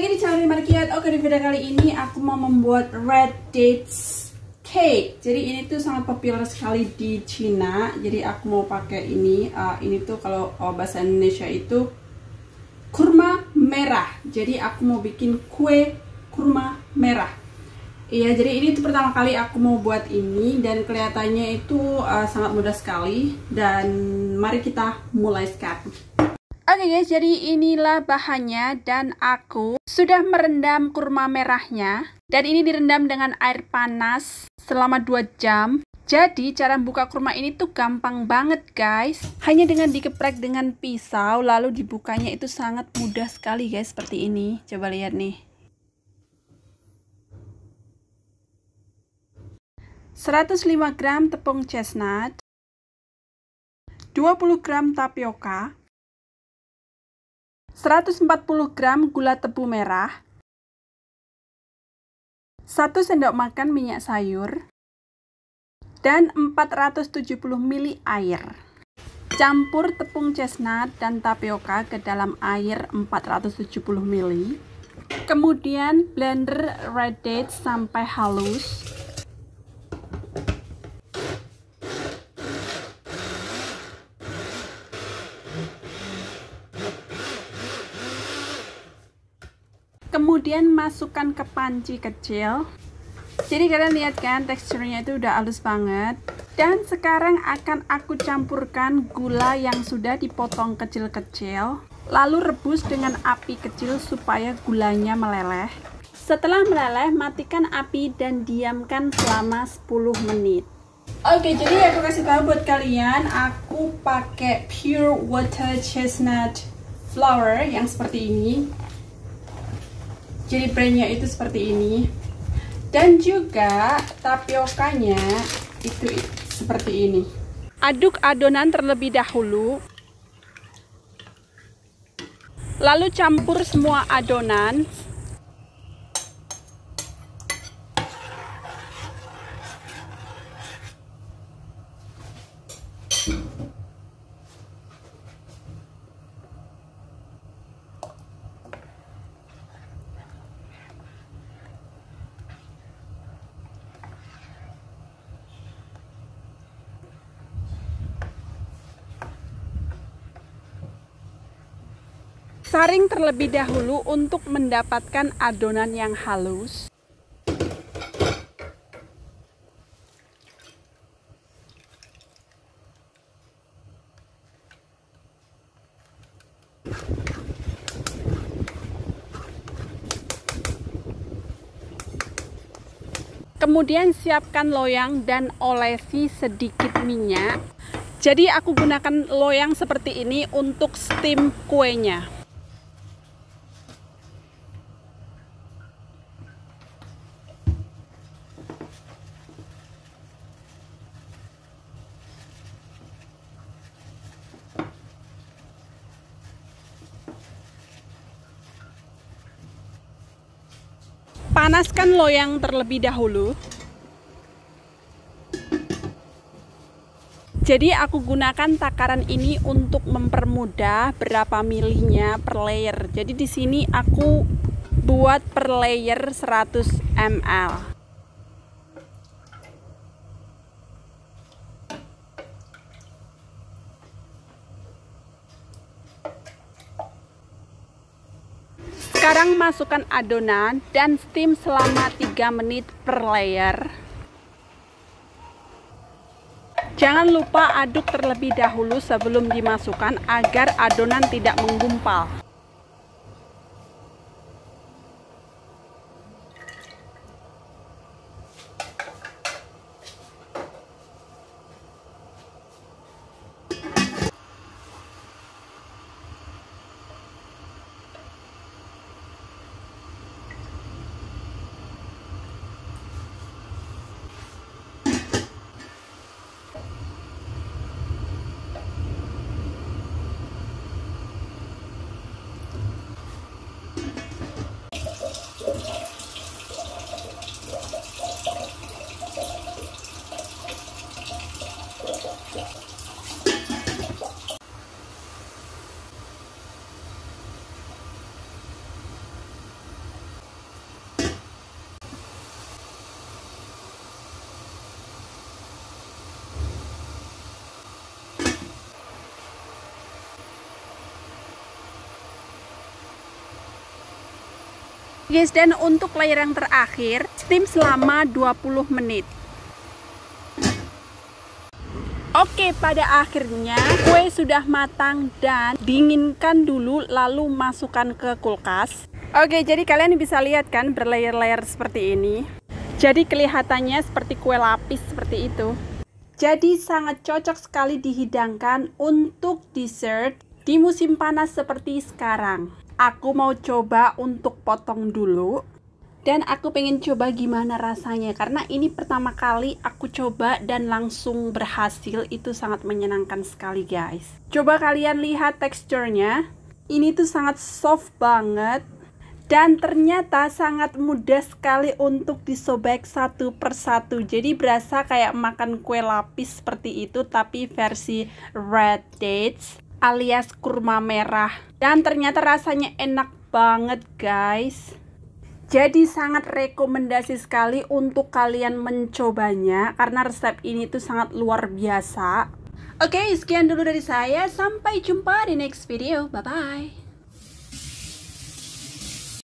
lagi di channel Markiat. Oke, di video kali ini aku mau membuat red dates cake. Jadi ini tuh sangat populer sekali di Cina. Jadi aku mau pakai ini. Uh, ini tuh kalau uh, bahasa Indonesia itu kurma merah. Jadi aku mau bikin kue kurma merah. Iya, jadi ini tuh pertama kali aku mau buat ini dan kelihatannya itu uh, sangat mudah sekali. Dan mari kita mulai sekarang. Oke guys, jadi inilah bahannya dan aku sudah merendam kurma merahnya dan ini direndam dengan air panas selama 2 jam. Jadi cara buka kurma ini tuh gampang banget guys. Hanya dengan dikeprek dengan pisau lalu dibukanya itu sangat mudah sekali guys seperti ini. Coba lihat nih. 105 gram tepung chestnut, 20 gram tapioka, 140 gram gula tebu merah, 1 sendok makan minyak sayur, dan 470 ml air. Campur tepung chestnut dan tapioka ke dalam air 470 ml. Kemudian blender red dates sampai halus. Kemudian masukkan ke panci kecil. Jadi kalian lihat kan teksturnya itu udah halus banget. Dan sekarang akan aku campurkan gula yang sudah dipotong kecil-kecil. Lalu rebus dengan api kecil supaya gulanya meleleh. Setelah meleleh matikan api dan diamkan selama 10 menit. Oke, jadi aku kasih tahu buat kalian, aku pakai pure water chestnut flour yang seperti ini jadi brandnya itu seperti ini. Dan juga tapiokanya itu seperti ini. Aduk adonan terlebih dahulu. Lalu campur semua adonan Saring terlebih dahulu untuk mendapatkan adonan yang halus. Kemudian siapkan loyang dan olesi sedikit minyak. Jadi aku gunakan loyang seperti ini untuk steam kuenya. Panaskan loyang terlebih dahulu. Jadi aku gunakan takaran ini untuk mempermudah berapa milihnya per layer. Jadi di sini aku buat per layer 100 ml. Sekarang masukkan adonan dan steam selama 3 menit per layer. Jangan lupa aduk terlebih dahulu sebelum dimasukkan agar adonan tidak menggumpal. guys dan untuk layar yang terakhir steam selama 20 menit. Oke, pada akhirnya kue sudah matang dan dinginkan dulu lalu masukkan ke kulkas. Oke, jadi kalian bisa lihat kan berlayer-layer seperti ini. Jadi kelihatannya seperti kue lapis seperti itu. Jadi sangat cocok sekali dihidangkan untuk dessert di musim panas seperti sekarang. Aku mau coba untuk potong dulu dan aku pengen coba gimana rasanya. Karena ini pertama kali aku coba dan langsung berhasil itu sangat menyenangkan sekali guys. Coba kalian lihat teksturnya. Ini tuh sangat soft banget. Dan ternyata sangat mudah sekali untuk disobek satu persatu. Jadi berasa kayak makan kue lapis seperti itu tapi versi red dates alias kurma merah. Dan ternyata rasanya enak banget guys jadi sangat rekomendasi sekali untuk kalian mencobanya karena resep ini tuh sangat luar biasa. Oke, sekian dulu dari saya. Sampai jumpa di next video. Bye bye.